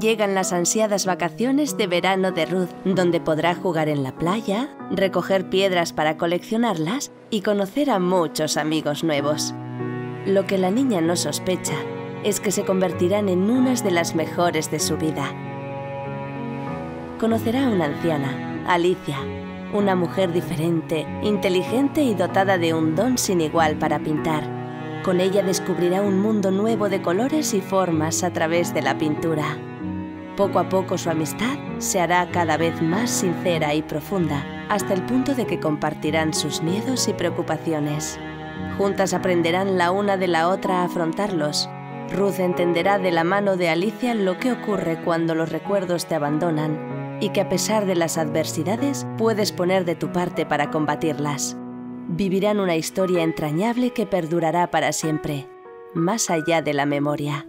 llegan las ansiadas vacaciones de verano de Ruth, donde podrá jugar en la playa, recoger piedras para coleccionarlas y conocer a muchos amigos nuevos. Lo que la niña no sospecha es que se convertirán en unas de las mejores de su vida. Conocerá a una anciana, Alicia, una mujer diferente, inteligente y dotada de un don sin igual para pintar. Con ella descubrirá un mundo nuevo de colores y formas a través de la pintura. Poco a poco su amistad se hará cada vez más sincera y profunda, hasta el punto de que compartirán sus miedos y preocupaciones. Juntas aprenderán la una de la otra a afrontarlos. Ruth entenderá de la mano de Alicia lo que ocurre cuando los recuerdos te abandonan y que a pesar de las adversidades puedes poner de tu parte para combatirlas. Vivirán una historia entrañable que perdurará para siempre, más allá de la memoria.